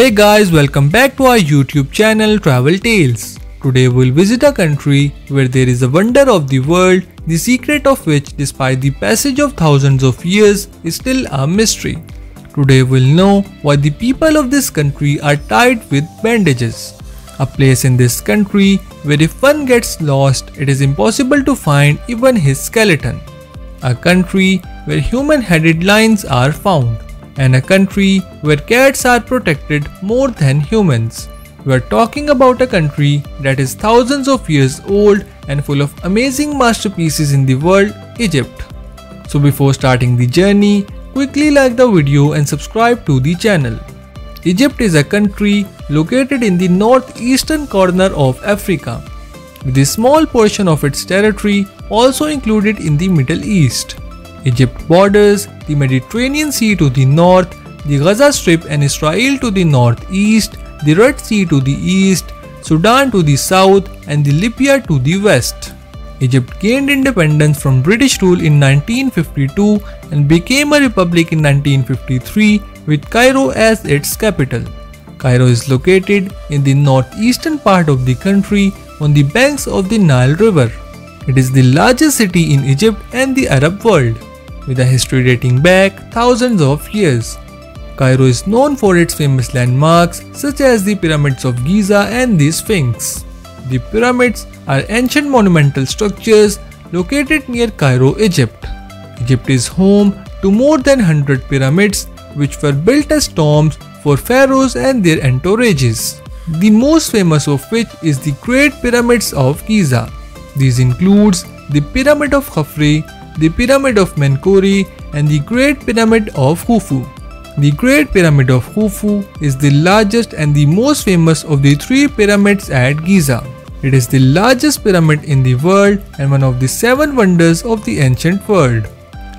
Hey guys, welcome back to our YouTube channel Travel Tales. Today we'll visit a country where there is a wonder of the world, the secret of which despite the passage of thousands of years is still a mystery. Today we'll know why the people of this country are tied with bandages. A place in this country where if one gets lost, it is impossible to find even his skeleton. A country where human-headed lions are found. And a country where cats are protected more than humans. We are talking about a country that is thousands of years old and full of amazing masterpieces in the world, Egypt. So before starting the journey, quickly like the video and subscribe to the channel. Egypt is a country located in the northeastern corner of Africa, with a small portion of its territory also included in the Middle East. Egypt borders the Mediterranean Sea to the north, the Gaza Strip and Israel to the northeast, the Red Sea to the east, Sudan to the south and the Libya to the west. Egypt gained independence from British rule in 1952 and became a republic in 1953 with Cairo as its capital. Cairo is located in the northeastern part of the country on the banks of the Nile River. It is the largest city in Egypt and the Arab world, with a history dating back thousands of years. Cairo is known for its famous landmarks such as the pyramids of Giza and the Sphinx. The pyramids are ancient monumental structures located near Cairo, Egypt. Egypt is home to more than 100 pyramids which were built as tombs for pharaohs and their entourages. The most famous of which is the Great Pyramids of Giza. These includes the Pyramid of Khafre, the Pyramid of Menkaure and the Great Pyramid of Khufu. The Great Pyramid of Khufu is the largest and the most famous of the three pyramids at Giza. It is the largest pyramid in the world and one of the seven wonders of the ancient world.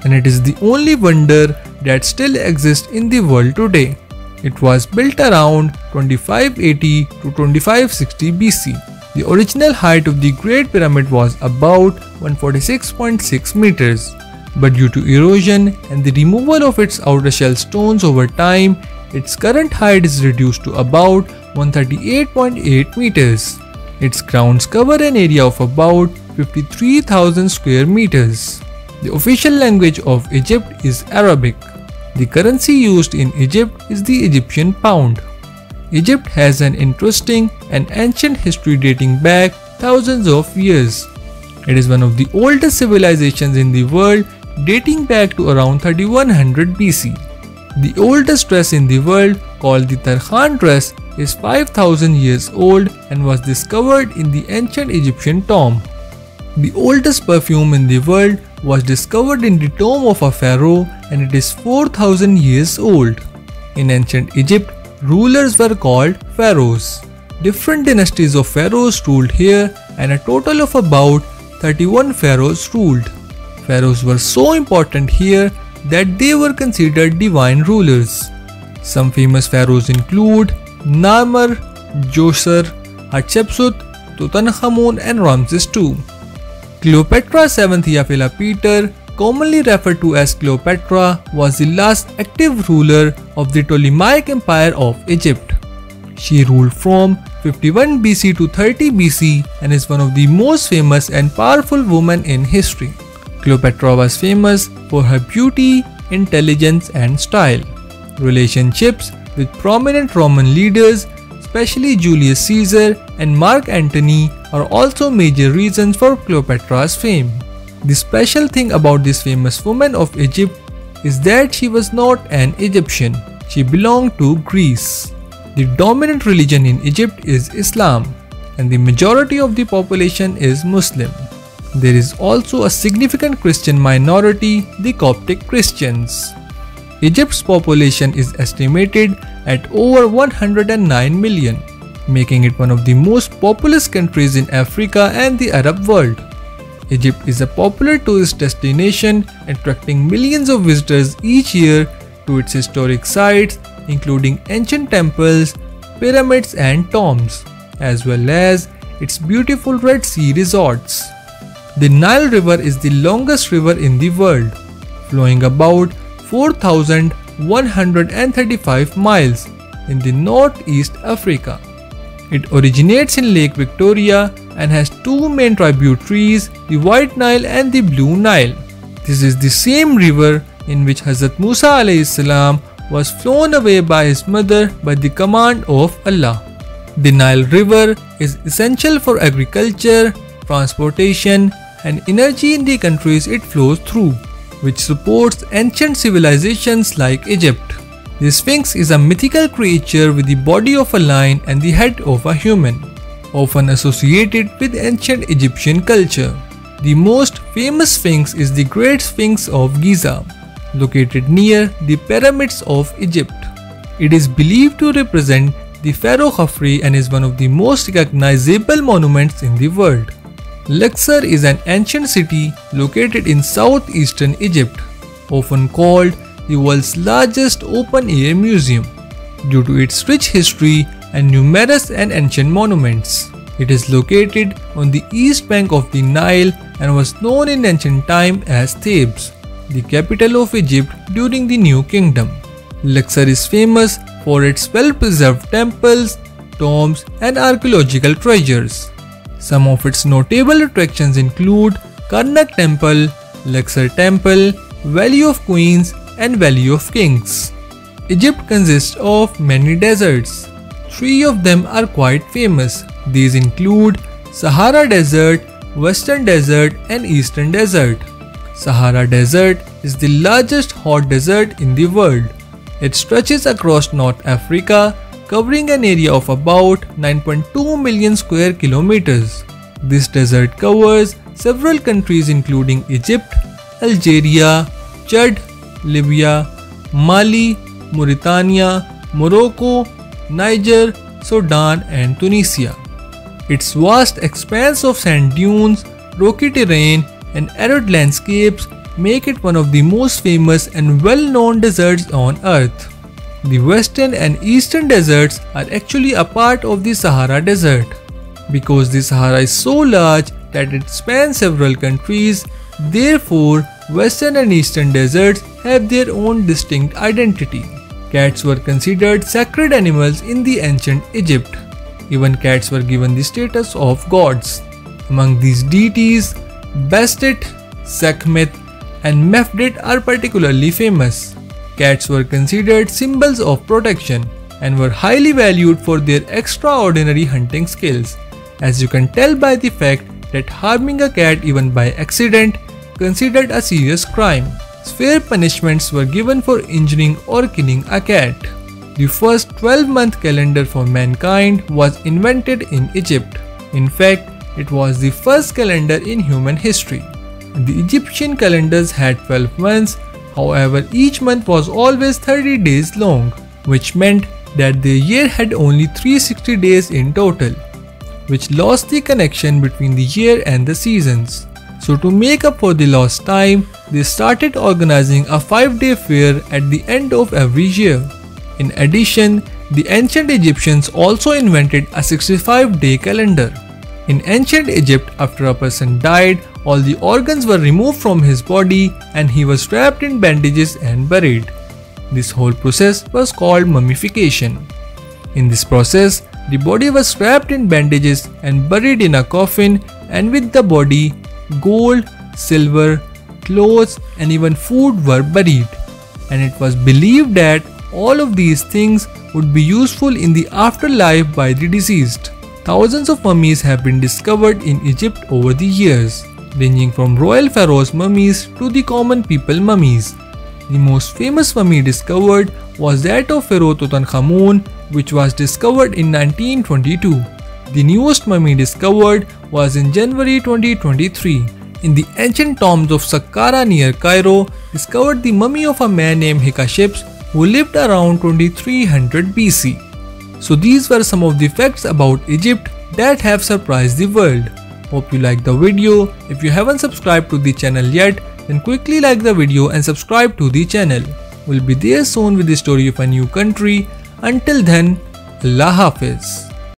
And it is the only wonder that still exists in the world today. It was built around 2580 to 2560 BC. The original height of the Great Pyramid was about 146.6 meters but due to erosion and the removal of its outer shell stones over time, its current height is reduced to about 138.8 meters. Its grounds cover an area of about 53,000 square meters. The official language of Egypt is Arabic. The currency used in Egypt is the Egyptian pound. Egypt has an interesting and ancient history dating back thousands of years. It is one of the oldest civilizations in the world dating back to around 3100 BC. The oldest dress in the world, called the Tarkhan dress, is 5000 years old and was discovered in the ancient Egyptian tomb. The oldest perfume in the world was discovered in the tomb of a pharaoh and it is 4000 years old. In ancient Egypt, rulers were called pharaohs. Different dynasties of pharaohs ruled here and a total of about 31 pharaohs ruled. Pharaohs were so important here that they were considered divine rulers. Some famous pharaohs include Narmer, Djoser, Hatshepsut, Tutankhamun and Ramses II. Cleopatra's seventh Philopator, commonly referred to as Cleopatra, was the last active ruler of the Ptolemaic Empire of Egypt. She ruled from 51 BC to 30 BC and is one of the most famous and powerful women in history. Cleopatra was famous for her beauty, intelligence and style. Relationships with prominent Roman leaders, especially Julius Caesar and Mark Antony are also major reasons for Cleopatra's fame. The special thing about this famous woman of Egypt is that she was not an Egyptian, she belonged to Greece. The dominant religion in Egypt is Islam and the majority of the population is Muslim. There is also a significant Christian minority, the Coptic Christians. Egypt's population is estimated at over 109 million, making it one of the most populous countries in Africa and the Arab world. Egypt is a popular tourist destination attracting millions of visitors each year to its historic sites including ancient temples, pyramids and tombs, as well as its beautiful Red Sea resorts. The Nile River is the longest river in the world, flowing about 4,135 miles in the northeast Africa. It originates in Lake Victoria and has two main tributaries, the White Nile and the Blue Nile. This is the same river in which Hazrat Musa salam was flown away by his mother by the command of Allah. The Nile River is essential for agriculture, transportation, and energy in the countries it flows through, which supports ancient civilizations like Egypt. The Sphinx is a mythical creature with the body of a lion and the head of a human, often associated with ancient Egyptian culture. The most famous Sphinx is the Great Sphinx of Giza, located near the pyramids of Egypt. It is believed to represent the Pharaoh Khafre and is one of the most recognizable monuments in the world. Luxor is an ancient city located in southeastern Egypt, often called the world's largest open-air museum due to its rich history and numerous and ancient monuments. It is located on the east bank of the Nile and was known in ancient time as Thebes, the capital of Egypt during the New Kingdom. Luxor is famous for its well-preserved temples, tombs and archaeological treasures. Some of its notable attractions include Karnak Temple, Luxor Temple, Valley of Queens and Valley of Kings. Egypt consists of many deserts. Three of them are quite famous. These include Sahara Desert, Western Desert and Eastern Desert. Sahara Desert is the largest hot desert in the world. It stretches across North Africa, covering an area of about 9.2 million square kilometers. This desert covers several countries including Egypt, Algeria, Chad, Libya, Mali, Mauritania, Morocco, Niger, Sudan and Tunisia. Its vast expanse of sand dunes, rocky terrain and arid landscapes make it one of the most famous and well-known deserts on earth. The western and eastern deserts are actually a part of the Sahara Desert. Because the Sahara is so large that it spans several countries, therefore western and eastern deserts have their own distinct identity. Cats were considered sacred animals in the ancient Egypt. Even cats were given the status of gods. Among these deities, Bastet, Sekhmet, and Mefdet are particularly famous. Cats were considered symbols of protection and were highly valued for their extraordinary hunting skills, as you can tell by the fact that harming a cat even by accident considered a serious crime. Severe punishments were given for injuring or killing a cat. The first 12-month calendar for mankind was invented in Egypt. In fact, it was the first calendar in human history. The Egyptian calendars had 12 months, however each month was always 30 days long, which meant that the year had only 360 days in total, which lost the connection between the year and the seasons. So to make up for the lost time, they started organizing a 5-day fair at the end of every year. In addition, the ancient Egyptians also invented a 65-day calendar. In ancient Egypt, after a person died, all the organs were removed from his body and he was wrapped in bandages and buried. This whole process was called mummification. In this process, the body was wrapped in bandages and buried in a coffin and with the body, gold, silver, clothes and even food were buried. And it was believed that all of these things would be useful in the afterlife by the deceased. Thousands of mummies have been discovered in Egypt over the years ranging from royal pharaohs' mummies to the common people mummies. The most famous mummy discovered was that of Pharaoh Tutankhamun, which was discovered in 1922. The newest mummy discovered was in January 2023. In the ancient tombs of Saqqara near Cairo, discovered the mummy of a man named Hekashepes who lived around 2300 BC. So these were some of the facts about Egypt that have surprised the world. Hope you liked the video. If you haven't subscribed to the channel yet, then quickly like the video and subscribe to the channel. We'll be there soon with the story of a new country. Until then, Allah Hafiz.